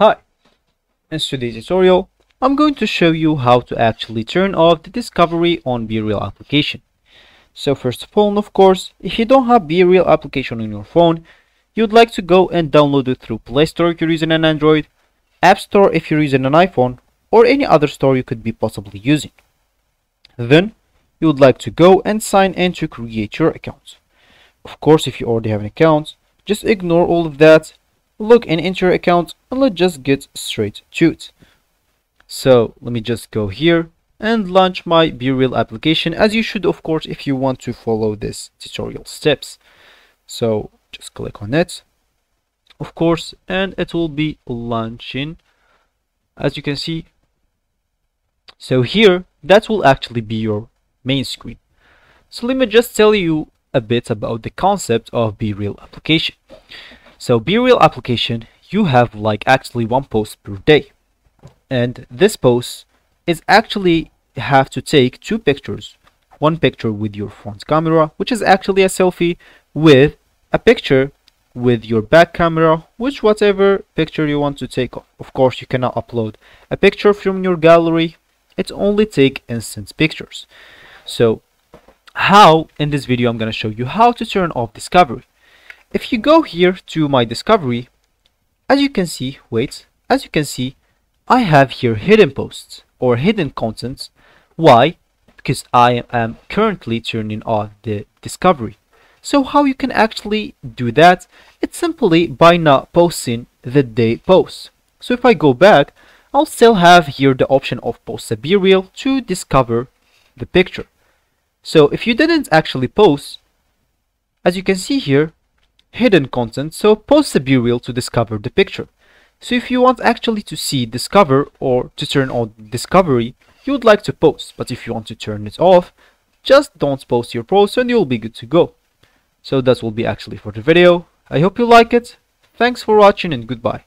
Hi, in today's tutorial, I'm going to show you how to actually turn off the discovery on BeReal application. So first of all, of course, if you don't have BeReal application on your phone, you'd like to go and download it through Play Store if you're using an Android, App Store if you're using an iPhone, or any other store you could be possibly using. Then, you would like to go and sign in to create your account. Of course, if you already have an account, just ignore all of that log in into your account and let's just get straight to it. So let me just go here and launch my BeReal application as you should of course if you want to follow this tutorial steps. So just click on it of course and it will be launching as you can see. So here that will actually be your main screen. So let me just tell you a bit about the concept of BeReal application. So BeReal application, you have like actually one post per day. And this post is actually have to take two pictures. One picture with your front camera, which is actually a selfie, with a picture with your back camera, which whatever picture you want to take. Of course, you cannot upload a picture from your gallery. It only take instant pictures. So how in this video I'm gonna show you how to turn off discovery. If you go here to my discovery, as you can see, wait, as you can see, I have here hidden posts or hidden contents. Why? Because I am currently turning off the discovery. So how you can actually do that? It's simply by not posting the day post. So if I go back, I'll still have here the option of post a BeReal to discover the picture. So if you didn't actually post, as you can see here, hidden content, so post a BeReal to discover the picture. So if you want actually to see discover or to turn on discovery, you would like to post, but if you want to turn it off, just don't post your post and you'll be good to go. So that will be actually for the video. I hope you like it. Thanks for watching and goodbye.